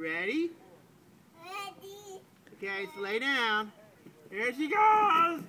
You ready? Ready. Okay, so lay down. Here she goes.